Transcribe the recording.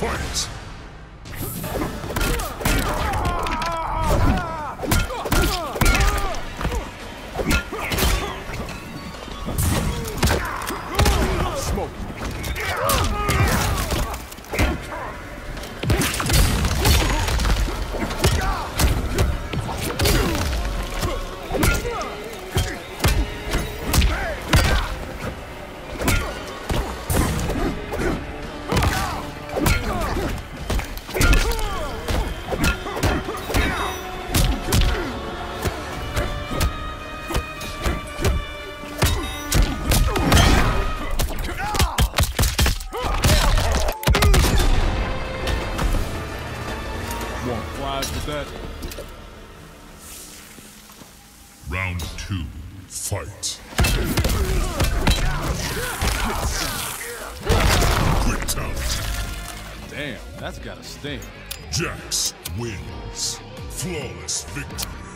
Fight! With that? Round two, fight. Quick. Damn, that's gotta sting. Jax wins. Flawless victory.